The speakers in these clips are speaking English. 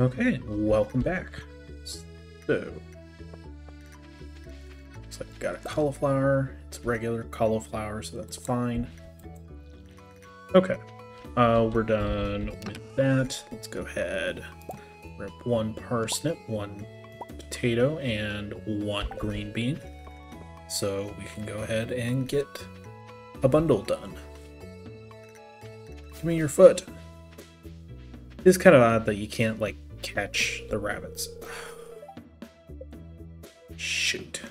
Okay, welcome back. So, looks like we got a cauliflower. It's regular cauliflower, so that's fine. Okay, uh, we're done with that. Let's go ahead. Rip one parsnip, one potato, and one green bean. So we can go ahead and get a bundle done. Give me your foot. It's kind of odd that you can't, like, catch the rabbits. Shoot.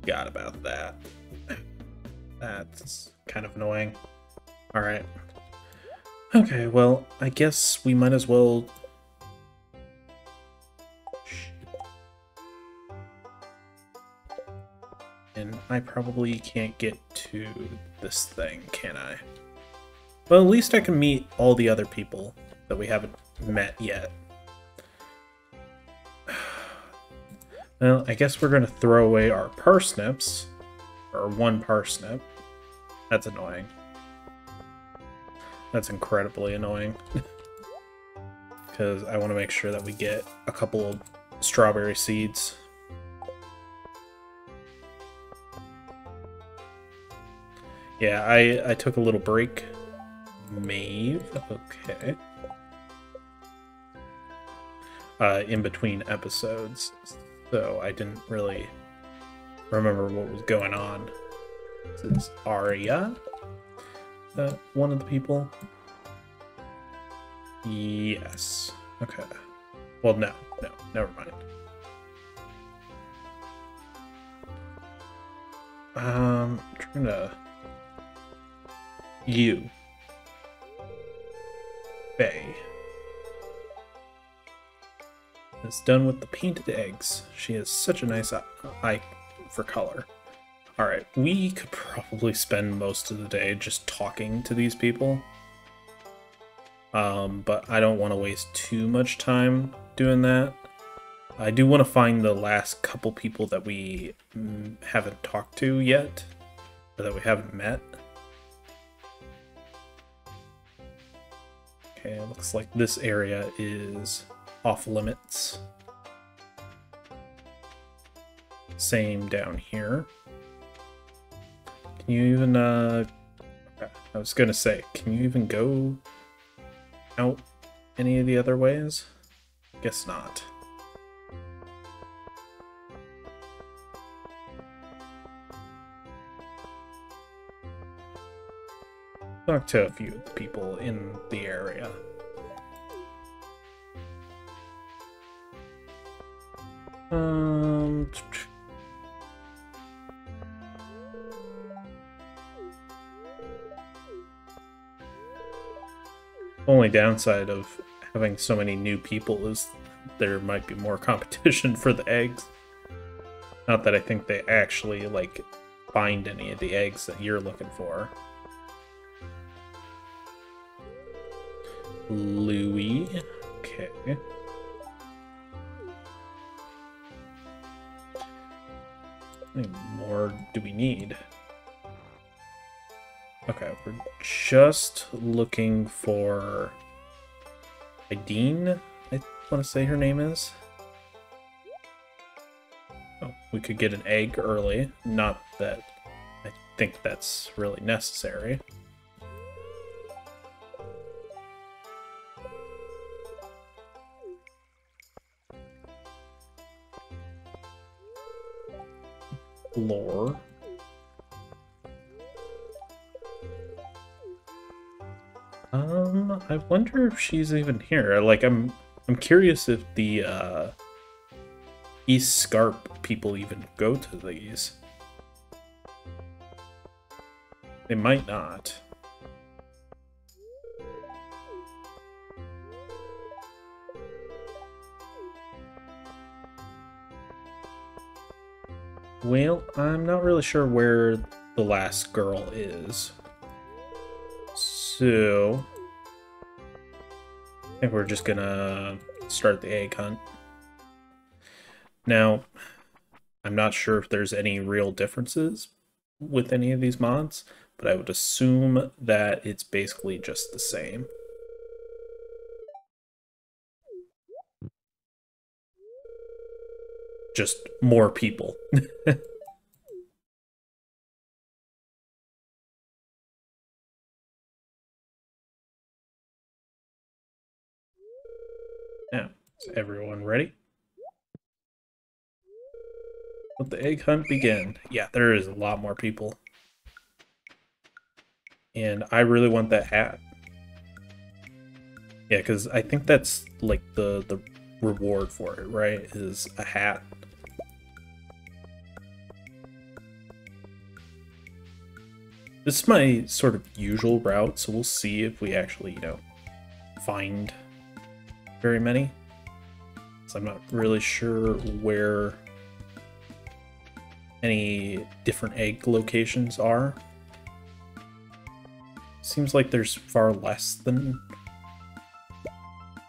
Forgot about that. That's kind of annoying. Alright. Okay, well, I guess we might as well... And I probably can't get to this thing, can I? Well, at least I can meet all the other people that we haven't met yet. Well, I guess we're going to throw away our parsnips. Or one parsnip. That's annoying. That's incredibly annoying. Because I want to make sure that we get a couple of strawberry seeds. Yeah, I, I took a little break. Maeve, okay uh, in between episodes, so I didn't really remember what was going on. Is Aria, uh, one of the people. Yes. Okay. Well, no, no, never mind. Um, I'm trying to. You. Bay is done with the painted eggs. She has such a nice eye for color. Alright, we could probably spend most of the day just talking to these people. Um, but I don't want to waste too much time doing that. I do want to find the last couple people that we mm, haven't talked to yet, or that we haven't met. Okay, looks like this area is off limits. Same down here. Can you even, uh, I was gonna say, can you even go out any of the other ways? Guess not. Talk to a few people in the area. Um. Only downside of having so many new people is there might be more competition for the eggs. Not that I think they actually, like, find any of the eggs that you're looking for. Lewis. Okay. Many more do we need? Okay, we're just looking for Aideen, I want to say her name is. Oh, we could get an egg early. Not that I think that's really necessary. Lore. Um, I wonder if she's even here. Like, I'm, I'm curious if the uh, East Scarp people even go to these. They might not. Well, I'm not really sure where the last girl is. So... I think we're just gonna start the egg hunt. Now, I'm not sure if there's any real differences with any of these mods, but I would assume that it's basically just the same. Just more people. Now, is everyone ready? Let the egg hunt begin. Yeah, there is a lot more people. And I really want that hat. Yeah, because I think that's like the, the reward for it, right? Is a hat. This is my sort of usual route, so we'll see if we actually, you know, find very many. So I'm not really sure where any different egg locations are. Seems like there's far less than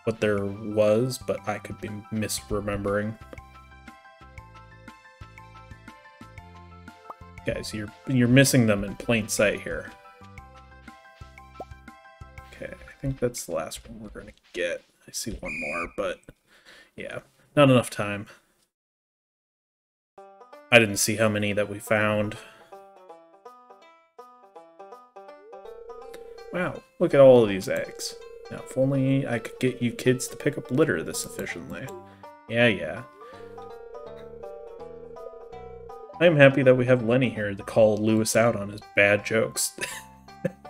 what there was, but I could be misremembering. Guys, you're you're missing them in plain sight here. Okay, I think that's the last one we're gonna get. I see one more, but yeah, not enough time. I didn't see how many that we found. Wow, look at all of these eggs. Now, if only I could get you kids to pick up litter this efficiently. Yeah, yeah. I am happy that we have Lenny here to call Lewis out on his bad jokes.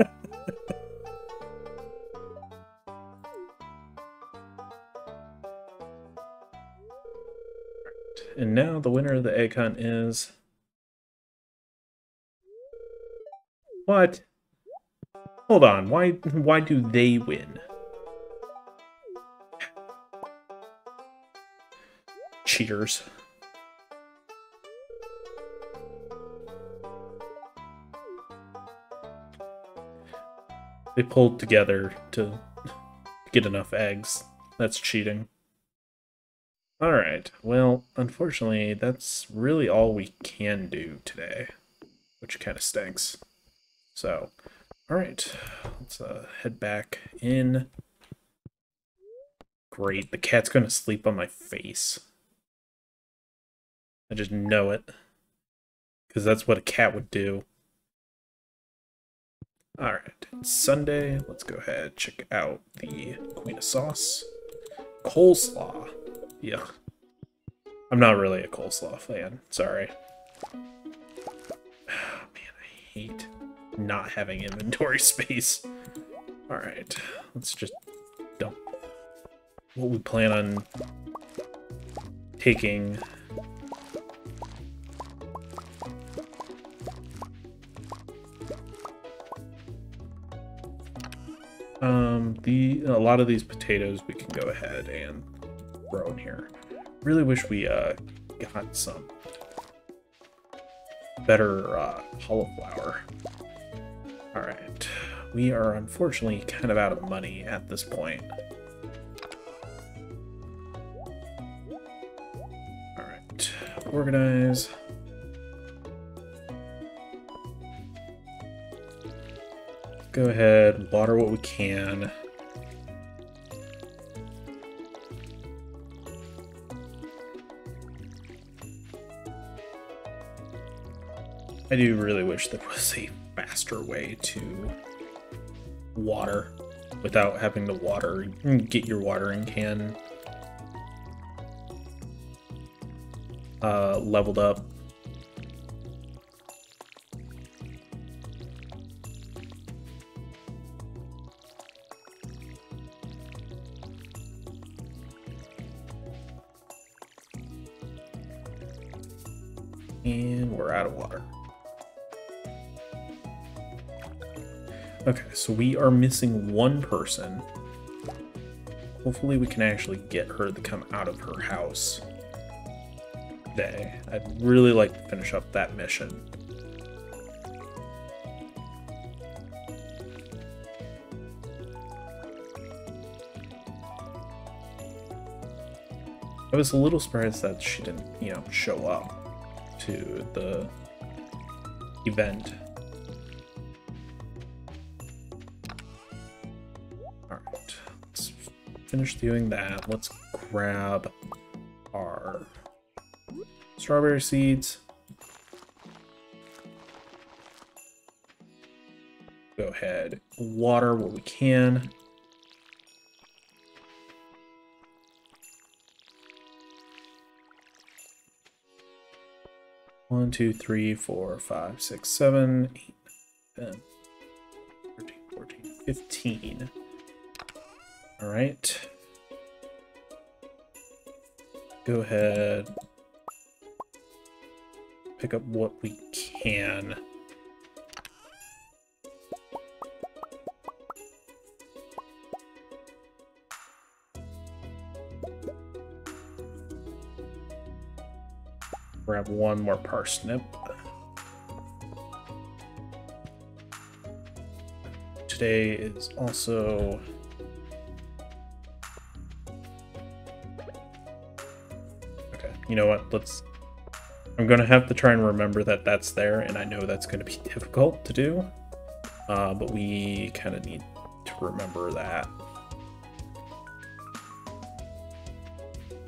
and now the winner of the egg hunt is... What? Hold on, why why do they win? Cheaters. They pulled together to get enough eggs. That's cheating. Alright, well, unfortunately, that's really all we can do today, which kind of stinks. So, alright, let's uh, head back in. Great, the cat's going to sleep on my face. I just know it. Because that's what a cat would do. Alright, it's Sunday. Let's go ahead check out the Queen of Sauce. Coleslaw. Yeah. I'm not really a coleslaw fan. Sorry. Oh, man, I hate not having inventory space. Alright, let's just dump what we plan on taking. The a lot of these potatoes we can go ahead and grow in here. Really wish we uh, got some better uh, cauliflower. Alright, we are unfortunately kind of out of money at this point. Alright, organize. Go ahead, water what we can. I do really wish there was a faster way to water without having to water, get your watering can uh, leveled up. Okay, so we are missing one person. Hopefully we can actually get her to come out of her house today. I'd really like to finish up that mission. I was a little surprised that she didn't, you know, show up to the event. Finish doing that, let's grab our strawberry seeds. Go ahead, water what we can. One, two, three, four, five, six, seven, eight, ten, thirteen, fourteen, fifteen. All right. Go ahead. Pick up what we can. grab one more parsnip. Today is also you know what? Let's I'm going to have to try and remember that that's there, and I know that's going to be difficult to do, uh, but we kind of need to remember that.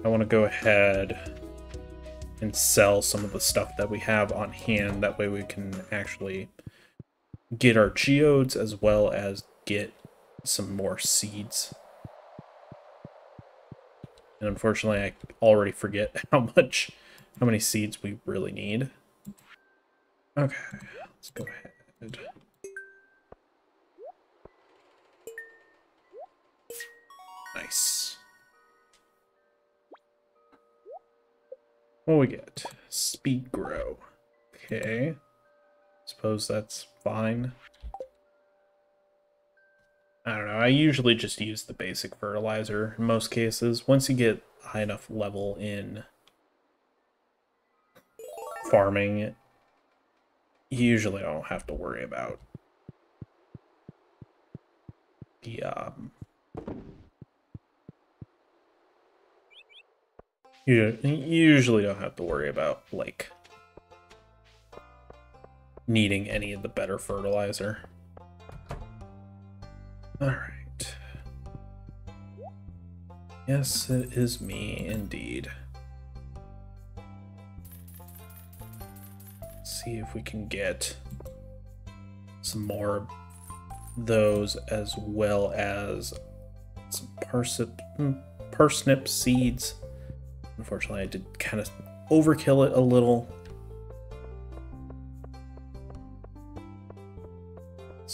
I want to go ahead and sell some of the stuff that we have on hand. That way we can actually get our geodes as well as get some more seeds. And unfortunately, I already forget how much, how many seeds we really need. Okay, let's go ahead. Nice. What we get? Speed grow. Okay. Suppose that's fine. I don't know. I usually just use the basic fertilizer in most cases. Once you get high enough level in farming, you usually don't have to worry about the um, You usually don't have to worry about, like, needing any of the better fertilizer. Alright. Yes, it is me, indeed. Let's see if we can get some more those as well as some parsnip, hmm, parsnip seeds. Unfortunately, I did kind of overkill it a little.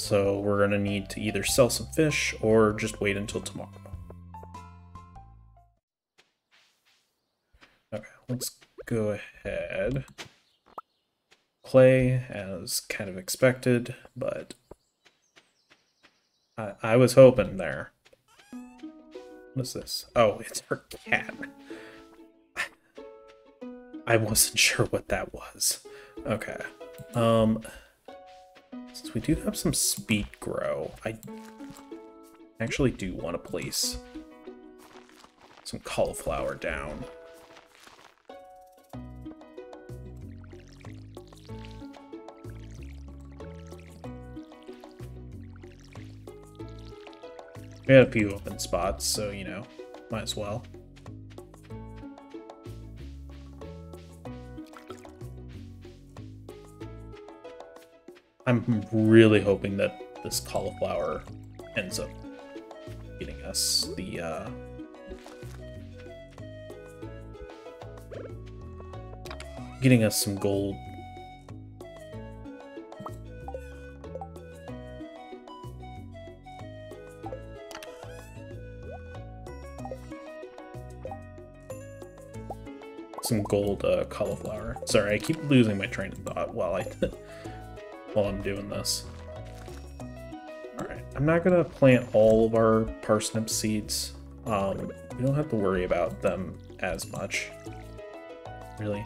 So we're going to need to either sell some fish or just wait until tomorrow. Okay, let's go ahead. Clay, as kind of expected, but I, I was hoping there. What's this? Oh, it's her cat. I wasn't sure what that was. Okay. Um, since we do have some speed grow, I actually do want to place some cauliflower down. We had a few open spots, so, you know, might as well. I'm really hoping that this cauliflower ends up getting us the uh, getting us some gold. Some gold uh, cauliflower. Sorry, I keep losing my train of thought while I while I'm doing this. Alright, I'm not going to plant all of our parsnip seeds. Um, we don't have to worry about them as much. Really.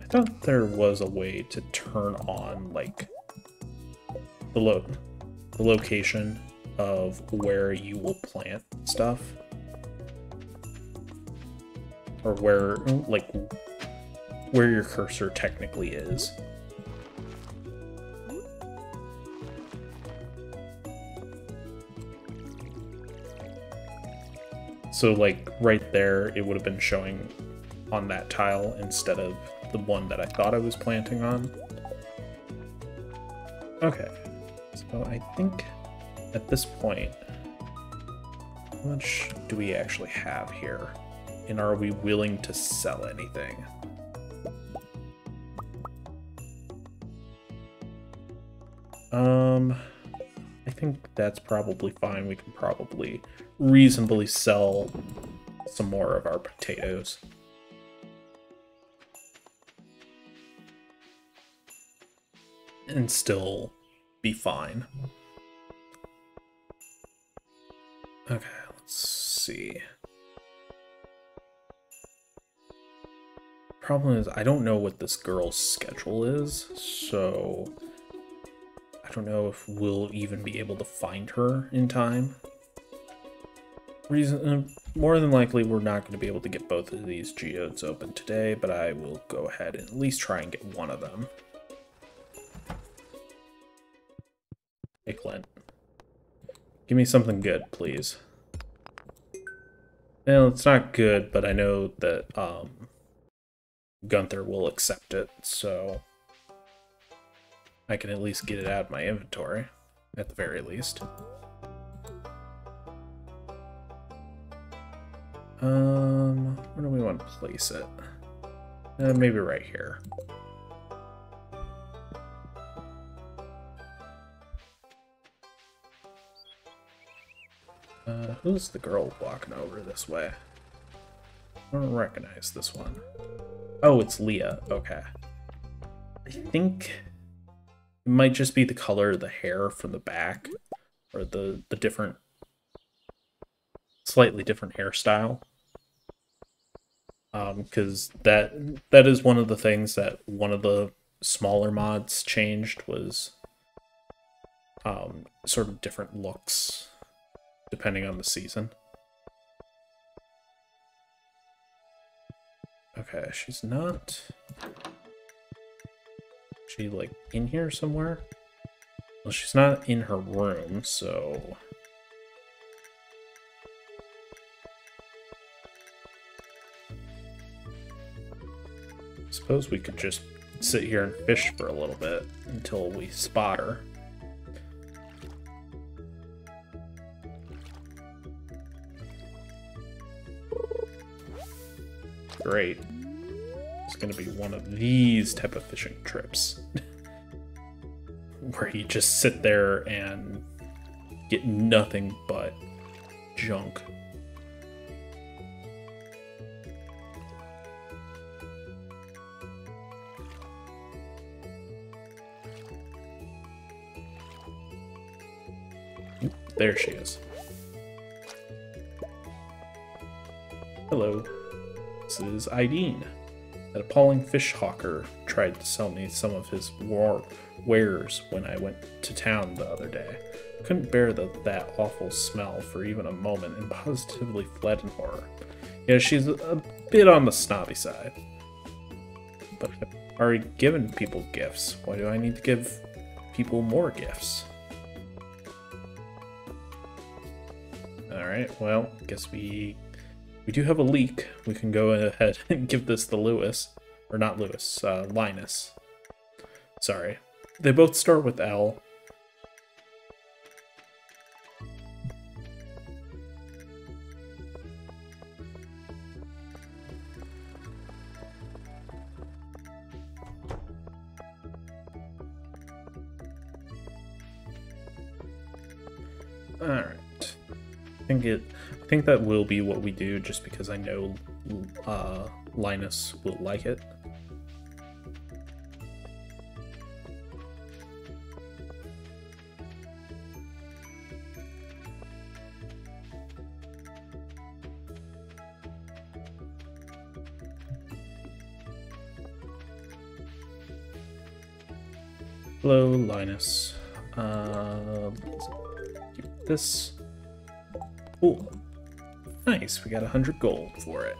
I thought there was a way to turn on, like, the, lo the location of where you will plant stuff or where like where your cursor technically is. So like right there, it would have been showing on that tile instead of the one that I thought I was planting on. Okay, so I think at this point, how much do we actually have here? And are we willing to sell anything? Um, I think that's probably fine. We can probably reasonably sell some more of our potatoes. And still be fine. Okay, let's see. Problem is, I don't know what this girl's schedule is, so I don't know if we'll even be able to find her in time. Reason, uh, more than likely, we're not going to be able to get both of these geodes open today, but I will go ahead and at least try and get one of them. Hey, Clint. Give me something good, please. Well, it's not good, but I know that um, Gunther will accept it, so I can at least get it out of my inventory, at the very least. Um, where do we want to place it? Uh, maybe right here. Uh, who's the girl walking over this way? I don't recognize this one. Oh, it's Leah. Okay. I think it might just be the color of the hair from the back, or the, the different, slightly different hairstyle. Because um, that that is one of the things that one of the smaller mods changed was um, sort of different looks depending on the season. Okay, she's not... She, like, in here somewhere? Well, she's not in her room, so... Suppose we could just sit here and fish for a little bit until we spot her. Great. It's gonna be one of these type of fishing trips. Where you just sit there and get nothing but junk. There she is. Hello. Is Aideen. That appalling fish hawker tried to sell me some of his war wares when I went to town the other day. Couldn't bear the, that awful smell for even a moment and positively fled in horror. Yeah, she's a, a bit on the snobby side. But I've already given people gifts. Why do I need to give people more gifts? Alright, well, guess we we do have a leek. We can go ahead and give this to Lewis. Or not Lewis, uh, Linus. Sorry. They both start with L. I think that will be what we do just because I know uh, Linus will like it. Hello, Linus. Uh, this. Cool. Nice, we got 100 gold for it.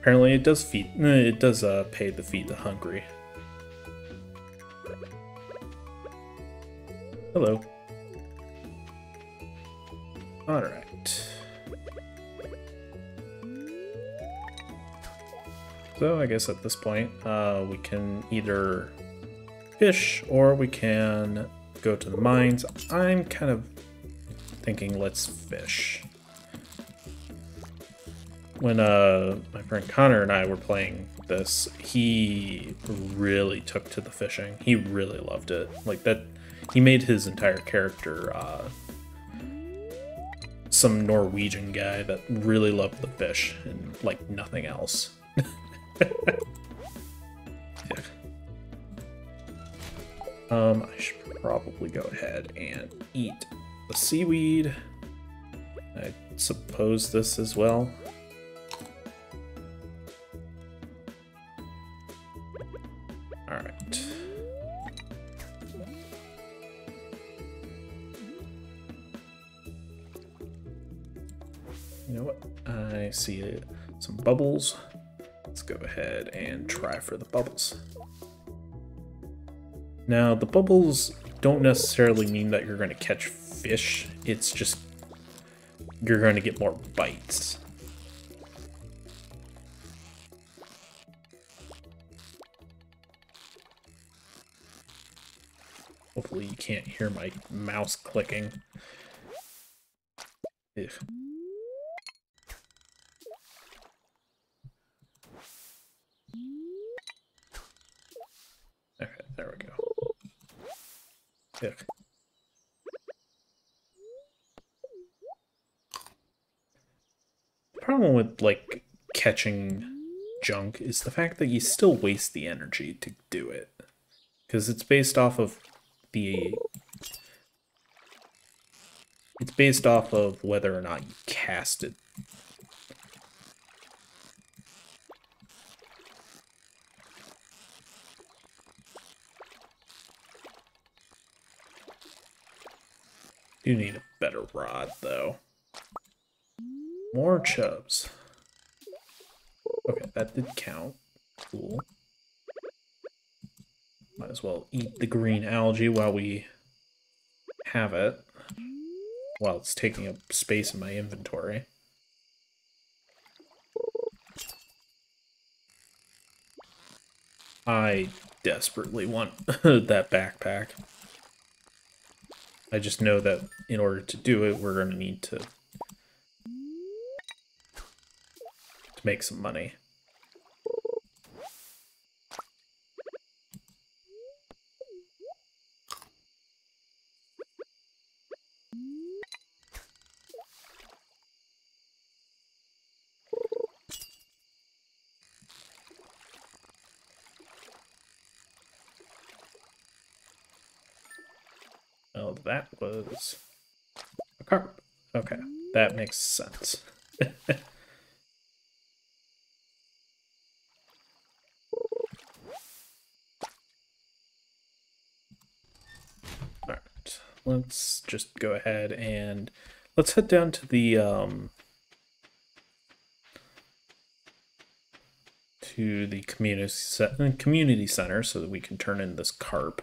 Apparently it does feed, eh, it does uh, pay to feed the hungry. Hello. Alright. So I guess at this point, uh, we can either fish or we can go to the mines. I'm kind of thinking let's fish. When uh, my friend Connor and I were playing this, he really took to the fishing. He really loved it. Like that, he made his entire character uh, some Norwegian guy that really loved the fish and like nothing else. yeah. Um, I should probably go ahead and eat the seaweed. I suppose this as well. Alright. You know what? I see some bubbles. Let's go ahead and try for the bubbles. Now, the bubbles don't necessarily mean that you're going to catch fish. It's just you're going to get more bites. Hopefully you can't hear my mouse clicking. Okay, there we go. If. problem with like catching junk is the fact that you still waste the energy to do it because it's based off of the it's based off of whether or not you cast it. You need a better rod, though. More chubs. Okay, that did count. Cool. Might as well eat the green algae while we have it. While it's taking up space in my inventory. I desperately want that backpack. I just know that in order to do it, we're going to need to, to make some money. Oh, that was a carp. Okay, that makes sense. Alright, let's just go ahead and let's head down to the um to the community community center so that we can turn in this carp.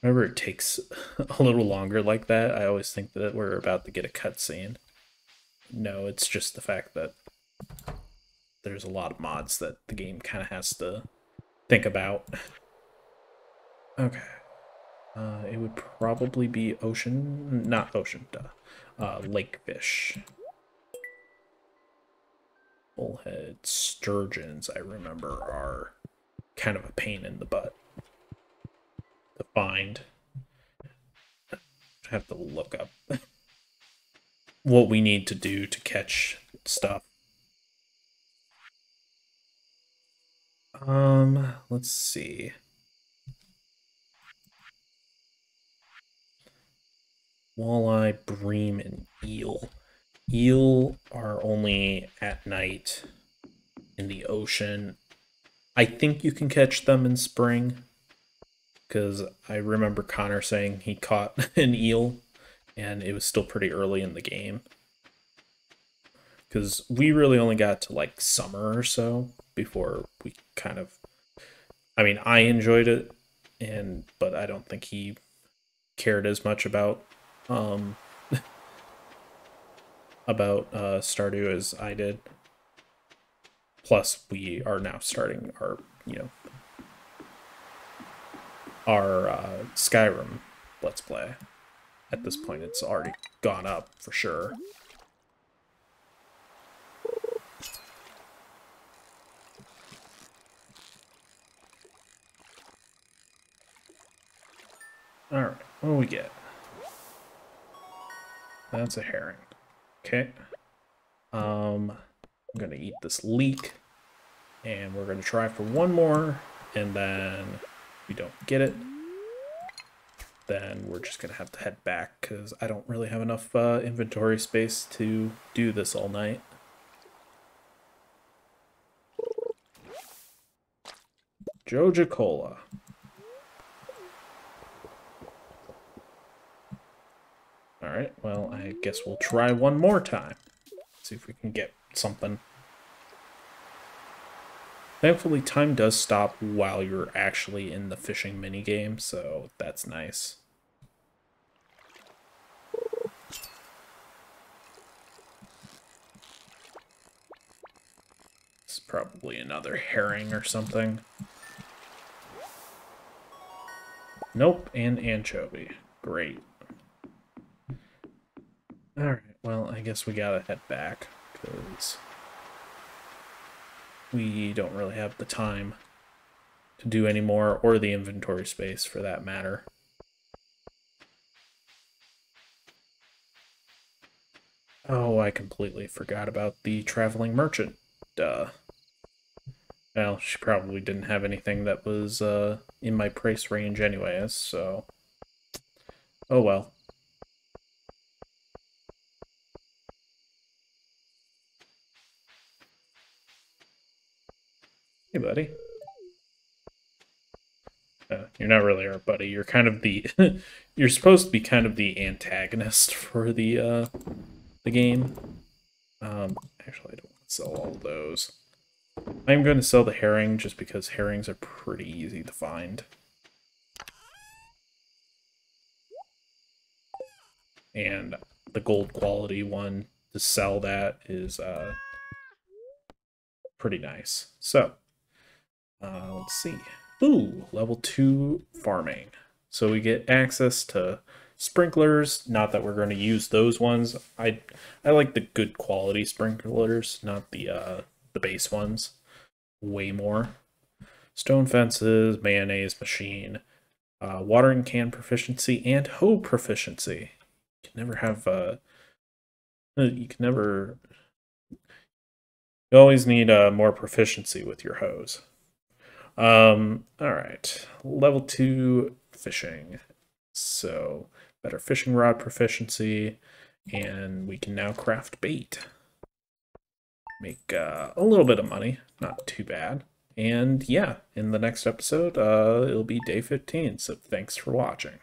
Whenever it takes a little longer like that, I always think that we're about to get a cutscene. No, it's just the fact that there's a lot of mods that the game kind of has to think about. Okay. Uh, it would probably be ocean, not ocean, duh. Uh, lake fish. Bullhead sturgeons, I remember, are kind of a pain in the butt to find. I have to look up what we need to do to catch stuff. Um, let's see. Walleye, bream, and eel. Eel are only at night in the ocean. I think you can catch them in spring because I remember Connor saying he caught an eel and it was still pretty early in the game. Because we really only got to like summer or so before we kind of. I mean, I enjoyed it, and but I don't think he cared as much about um about uh, Stardew as I did. Plus, we are now starting our, you know, our uh, Skyrim Let's Play. At this point, it's already gone up for sure. Alright, what do we get? That's a herring. Okay. Um, I'm gonna eat this leek. And we're gonna try for one more. And then if we don't get it. Then we're just gonna have to head back because I don't really have enough uh, inventory space to do this all night. Joja Cola. Alright, well, I guess we'll try one more time. See if we can get something. Thankfully, time does stop while you're actually in the fishing minigame, so that's nice. It's probably another herring or something. Nope, and anchovy. Great. Alright, well, I guess we gotta head back, because we don't really have the time to do any more, or the inventory space for that matter. Oh, I completely forgot about the traveling merchant. Duh. Well, she probably didn't have anything that was uh, in my price range anyways, so... Oh well. Hey, buddy. Uh, you're not really our buddy. You're kind of the... you're supposed to be kind of the antagonist for the, uh, the game. Um, actually, I don't want to sell all those. I'm going to sell the herring just because herrings are pretty easy to find. And the gold quality one to sell that is uh, pretty nice. So, uh, let's see. Ooh, level 2 farming. So we get access to sprinklers. Not that we're going to use those ones. I I like the good quality sprinklers, not the uh, the base ones. Way more. Stone fences, mayonnaise machine, uh, watering can proficiency, and hoe proficiency. You can never have uh, you can never you always need uh, more proficiency with your hose. Um, all right, level two fishing. So better fishing rod proficiency, and we can now craft bait. Make uh, a little bit of money, not too bad. And yeah, in the next episode, uh, it'll be day 15, so thanks for watching.